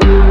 Bye.